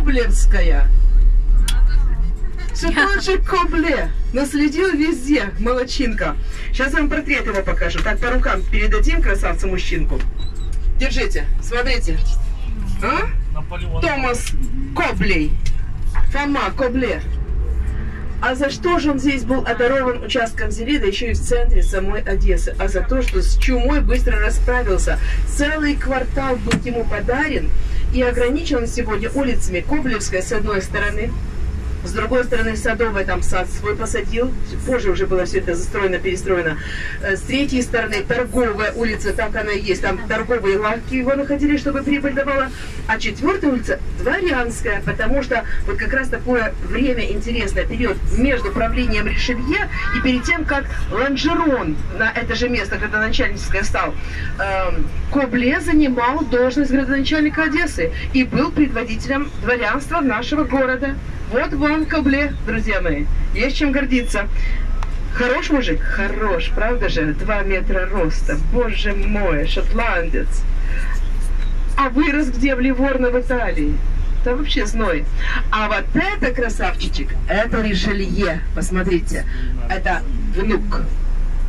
Коблевская. Все тот же Кобле. Наследил везде. Молочинка. Сейчас вам портрет его покажу. Так, по рукам передадим красавцу-мужчинку. Держите, смотрите. А? Томас Коблей. Фома Кобле. А за что же он здесь был одарован участком земли, да еще и в центре самой Одессы? А за то, что с чумой быстро расправился. Целый квартал был ему подарен и ограничен сегодня улицами Коблевская с одной стороны, с другой стороны, Садовая там сад свой посадил. Позже уже было все это застроено, перестроено. Э, с третьей стороны, торговая улица, так она и есть. Там торговые лавки его находили, чтобы прибыль давала. А четвертая улица дворянская, потому что вот как раз такое время интересное, период между правлением Ришелье и перед тем, как Ланжерон на это же место градоначальническое стал, э, Кобле занимал должность градоначальника Одессы и был предводителем дворянства нашего города. Вот вам Кабле, друзья мои. Есть чем гордиться. Хорош мужик? Хорош, правда же? Два метра роста. Боже мой, шотландец. А вырос где? В Ливорно, в Италии. Это вообще зной. А вот это красавчичек, это Ришелье. Посмотрите, это внук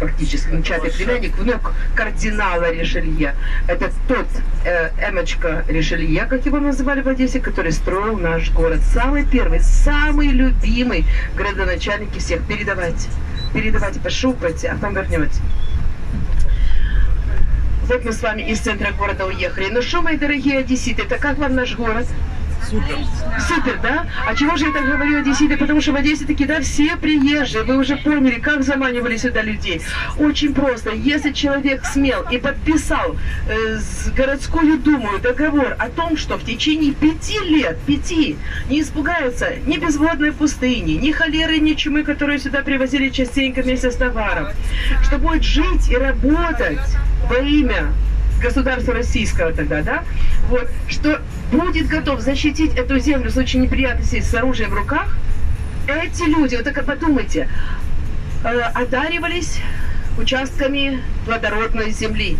практически внучатый племянник, внук кардинала Ришелье. Это тот э, Эмочка Ришелье, как его называли в Одессе, который строил наш город. Самый первый, самый любимый градоначальник из всех. Передавайте, передавайте, пошупайте, а потом вернете. Вот мы с вами из центра города уехали. Ну что, мои дорогие одесситы, это как вам наш город? Супер. Супер, да? А чего же я так говорю Одесситы? Потому что в Одессе таки, да, все приезжие. Вы уже поняли, как заманивали сюда людей. Очень просто. Если человек смел и подписал э, с городскую думу договор о том, что в течение пяти лет, пяти, не испугается ни безводной пустыни, ни холеры, ни чумы, которые сюда привозили частенько вместе с товаром, что будет жить и работать во имя государства российского тогда, да, вот, что будет готов защитить эту землю в случае неприятностей с оружием в руках, эти люди, вот только подумайте, э, одаривались участками плодородной земли.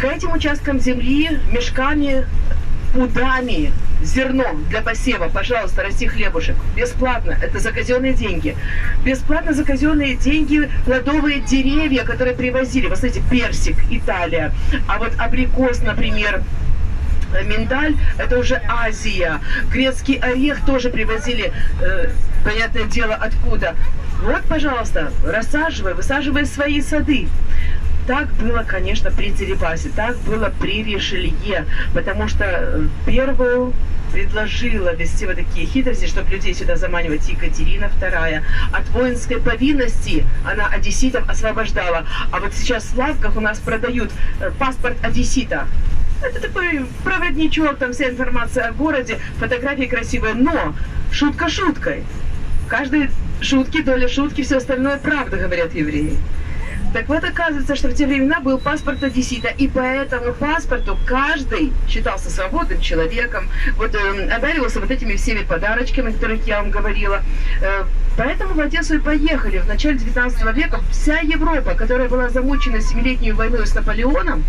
К этим участкам земли, мешками, пудами, зерном для посева, пожалуйста, расти хлебушек. Бесплатно. Это за казенные деньги. Бесплатно за казенные деньги плодовые деревья, которые привозили. Вы знаете, персик, Италия. А вот абрикос, например, миндаль – это уже Азия. Грецкий орех тоже привозили, э, понятное дело, откуда. Вот, пожалуйста, рассаживай, высаживай свои сады. Так было, конечно, при Дерибасе, так было при Ришелье, потому что э, первую предложила вести вот такие хитрости, чтобы людей сюда заманивать Екатерина II. От воинской повинности она одесситов освобождала. А вот сейчас в лавках у нас продают э, паспорт одессита. Это такой проводничок, там вся информация о городе, фотографии красивые, но шутка шуткой. Каждой шутки, доля шутки, все остальное правда, говорят евреи. Так вот, оказывается, что в те времена был паспорт одессита, и по этому паспорту каждый считался свободным человеком, вот э, одаривался вот этими всеми подарочками, о которых я вам говорила. Э, поэтому в Одессу и поехали. В начале 19 века вся Европа, которая была замучена Семилетней войной с Наполеоном,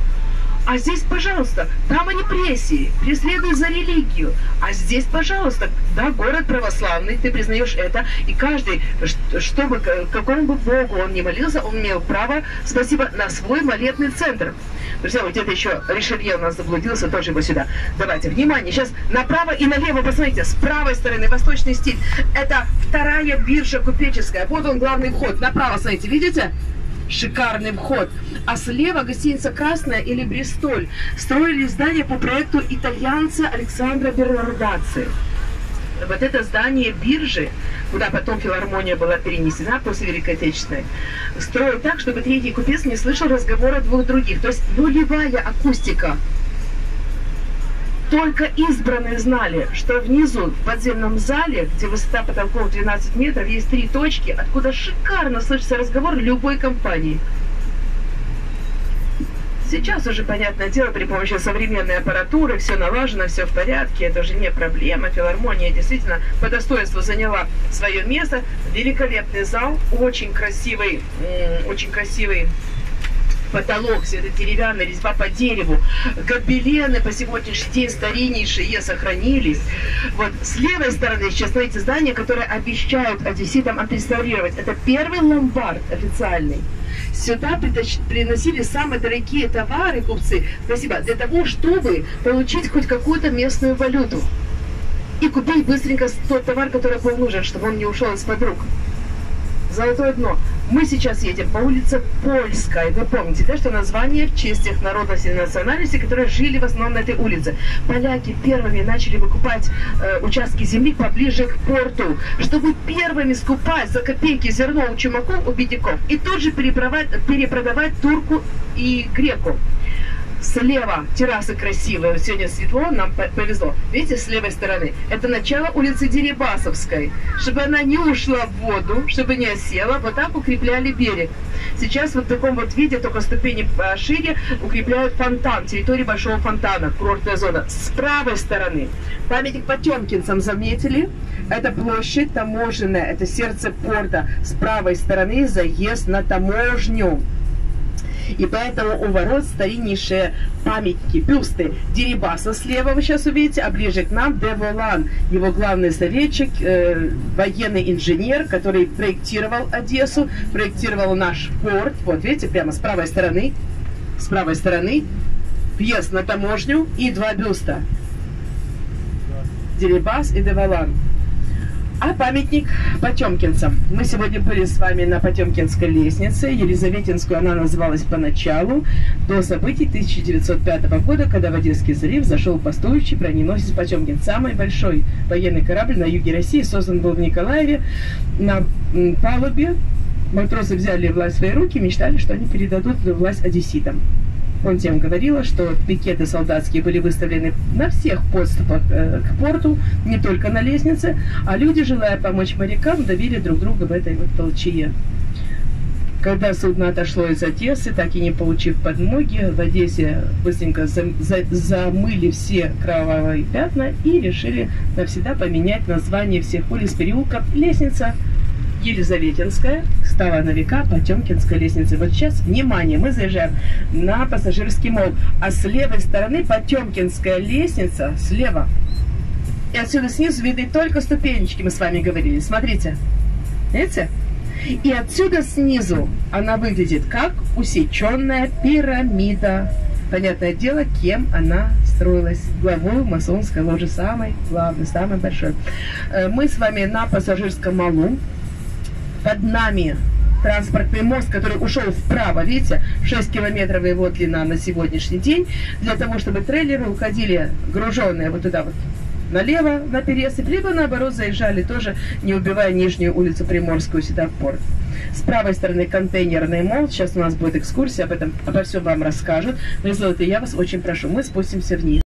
а здесь, пожалуйста, там они прессии, преследуют за религию. А здесь, пожалуйста, да, город православный, ты признаешь это, и каждый, чтобы какому бы богу он не молился, он имел право, спасибо, на свой молитвенный центр. Друзья, вот где-то еще Ришелье у нас заблудился, тоже его сюда. Давайте, внимание, сейчас направо и налево, посмотрите, с правой стороны, восточный стиль. Это вторая биржа купеческая. Вот он, главный вход. Направо, смотрите, видите? Шикарный вход. А слева гостиница «Красная» или «Бристоль» строили здание по проекту итальянца Александра Бернардаци. Вот это здание биржи, куда потом филармония была перенесена после Великой Отечественной, строят так, чтобы третий купец не слышал разговора двух других. То есть нулевая акустика только избранные знали, что внизу, в подземном зале, где высота потолков 12 метров, есть три точки, откуда шикарно слышится разговор любой компании. Сейчас уже, понятное дело, при помощи современной аппаратуры все налажено, все в порядке, это уже не проблема. Филармония действительно по достоинству заняла свое место. Великолепный зал, очень красивый, очень красивый потолок, все это деревянная резьба по дереву, гобелены по сегодняшний день стариннейшие сохранились. Вот с левой стороны сейчас, смотрите, здание, которое обещают одесситам отреставрировать. Это первый ломбард официальный. Сюда приносили самые дорогие товары купцы, спасибо, для того, чтобы получить хоть какую-то местную валюту и купить быстренько тот товар, который был нужен, чтобы он не ушел из-под рук. Золотое дно. Мы сейчас едем по улице Польской. Вы помните, да, что название в честь тех народностей и национальностей, которые жили в основном на этой улице. Поляки первыми начали выкупать э, участки земли поближе к порту, чтобы первыми скупать за копейки зерно у чумаков, у бедняков, и тут же перепродавать турку и греку. Слева террасы красивые. Сегодня светло, нам повезло. Видите, с левой стороны. Это начало улицы Дерибасовской. Чтобы она не ушла в воду, чтобы не осела, вот так укрепляли берег. Сейчас вот в таком вот виде, только ступени шире, укрепляют фонтан, территорию большого фонтана, курортная зона. С правой стороны памятник Потемкинцам заметили. Это площадь таможенная, это сердце порта. С правой стороны заезд на таможню. И поэтому у ворот стариннейшие памятники, бюсты Дерибаса слева вы сейчас увидите, а ближе к нам Деволан, его главный советчик, э, военный инженер, который проектировал Одессу, проектировал наш порт. Вот видите, прямо с правой стороны, с правой стороны, въезд на таможню и два бюста. Дерибас и Деволан. А памятник Потемкинцам. Мы сегодня были с вами на Потемкинской лестнице. Елизаветинскую она называлась поначалу, до событий 1905 года, когда в Одесский залив зашел постующий броненосец Потемкин. Самый большой военный корабль на юге России создан был в Николаеве на палубе. Матросы взяли власть в свои руки мечтали, что они передадут власть одесситам. Он тем говорила, что пикеты солдатские были выставлены на всех подступах э, к порту, не только на лестнице, а люди, желая помочь морякам, давили друг друга в этой вот толчье. Когда судно отошло из Одессы, так и не получив подмоги, в Одессе быстренько за, за, замыли все кровавые пятна и решили навсегда поменять название всех улиц, переулков. Лестница Елизаветинская стала на века Потемкинской лестницы. Вот сейчас, внимание, мы заезжаем на пассажирский мол, а с левой стороны Потемкинская лестница, слева. И отсюда снизу видны только ступенечки, мы с вами говорили. Смотрите, видите? И отсюда снизу она выглядит как усеченная пирамида. Понятное дело, кем она строилась. Главой масонской ложи самой главной, самой большой. Э, мы с вами на пассажирском малу под нами транспортный мост, который ушел вправо, видите, 6 километров его длина на сегодняшний день, для того, чтобы трейлеры уходили груженные вот туда вот налево на пересып, либо наоборот заезжали тоже, не убивая нижнюю улицу Приморскую сюда в порт. С правой стороны контейнерный мол. Сейчас у нас будет экскурсия, об этом, обо всем вам расскажут. Но, если я вас очень прошу, мы спустимся вниз.